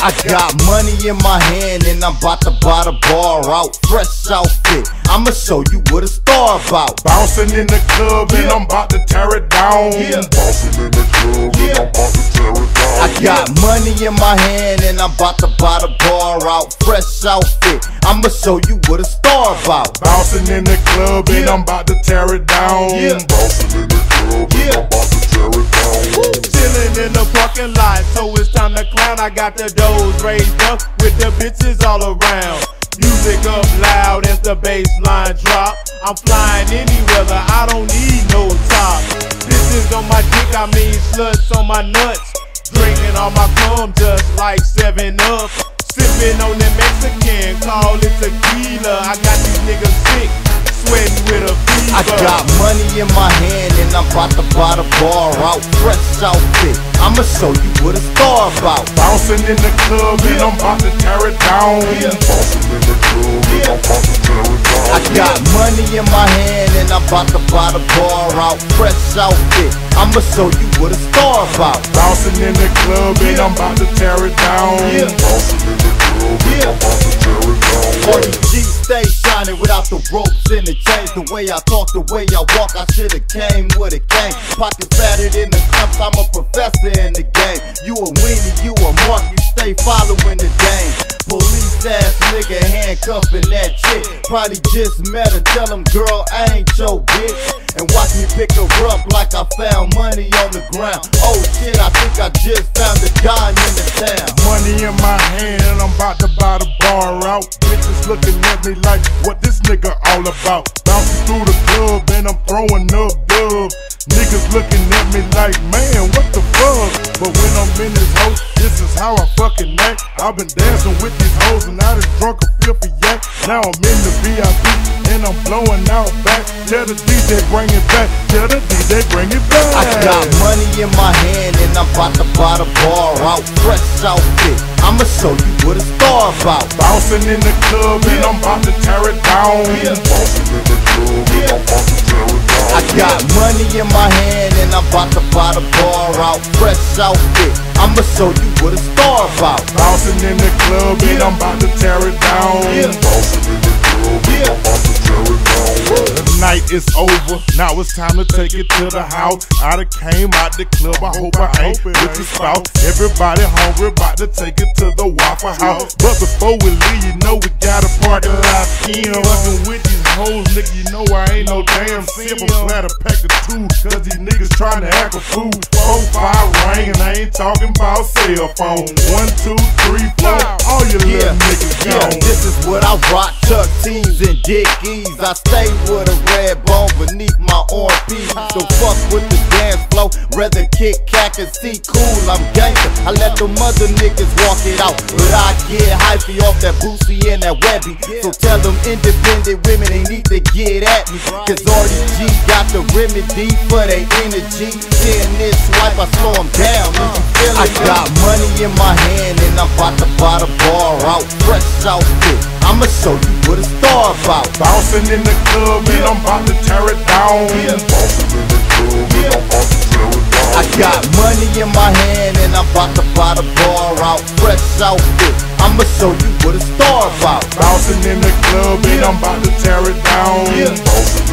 I got money in my hand and I'm about to buy the bar out. Fresh outfit, I'ma show you what a star about. Bouncing in the club and I'm about to tear it down. Yeah. Bouncing in the club Yeah. and I'm about to tear it down. I got money in my hand and I'm about to buy the bar out. Fresh outfit, I'ma show you what a star about. Bouncing in the club and I'm about to tear it down. Yeah. Bouncing in the club Yeah. and I'm about to tear it down. The parking lot, so it's time to clown. I got the doors raised up with the bitches all around. Music up loud as the bass line drop. I'm flying any weather, I don't need no top. Bitches on my dick, I mean sluts on my nuts. Drinking all my cum just like 7 Up. Sipping on the Mexican, call it tequila. I got these niggas sick, sweating with a. I got money in my hand and I'm about to buy the bar out. Fresh outfit, I'ma show you what a star about. Bouncing in the club and I'm about to tear it down. Bouncing in the club and I'm about to tear it down. I got money in my hand and I'm about to buy the bar out. Fresh outfit, I'ma show you what a star about. Bouncing in the club and I'm about to tear it down. Bouncing in the club and I'm about to tear it down. All these G's shining without the ropes and the chains. The way I talk, the way I walk, I should've came with a cane. Pockets fatted in the cups, I'm a professor in the game. You a weenie, you a mark, stay following the game. Police ass nigga handcuffing that chick. Probably just met her, tell him, girl, I ain't your bitch. And watch me pick her up like I found money on the ground. Oh shit, I think I just found a dime in the town. Money in my hand and I'm about to buy the bar out. Bitches looking at me like, what this nigga all about? Bouncing through the club and I'm throwing up dubs. Niggas looking at me like, man, what? But when I'm in this hoe, this is how I fucking act. I've been dancing with these hoes and I done drunk a filthy yak. Now I'm in the VIP and I'm blowing out back. Tell the DJ bring it back. Tell the DJ bring it back. I got money in my hand and I'm about to buy the bar out. Fresh outfit, I'ma show you what a star about. Bouncing in the club and I'm about to tear it down. Bouncing in the club and I'm about to tear it down. I got money in my hand and I'm about to buy the bar out. Fresh outfit, I'ma show you what a star about. Bouncing in the club and I'm about to tear it down. Yeah. Bouncing in the club Yeah. I'm about to tear it down. The night is over, now it's time to take it to the house. I done came out the club, I hope I ain't with your spouse. Everybody hungry, about to take it to the Waffle House. But before we leave, you know we gotta party lock in. Fucking with these hoes, nigga, you know I ain't no damn simp. I'm glad I packed a two, cause these niggas trying to act a fool. Four, five ring, and I ain't talking about cell phone. One, two, three, four, all you Yeah, little niggas yeah, this is what I rock, T's and Dickies. I stay with a red bone beneath my orange piece. So fuck with the dance flow, rather kick, cack, and see cool. I'm gangster. I let the mother niggas walk it out, but I get hypey off that Boosie and that Webbie. So tell them independent women they need to get at me, cause RDG got the remedy for their energy. Seeing this swipe, I slow them down. Is you feeling I got money in my hand and I'm about to buy the bar out. Fresh outfit, I'ma show you what a star about. Bouncing in the club and I'm about to tear it down. Yeah. Bouncing in the club and I'm about to tear it down. I got money in my hand and I'm about to buy the bar out. Fresh outfit, I'ma show you what a star about. Bouncing in the club and I'm about to tear it down. Yeah. Bouncing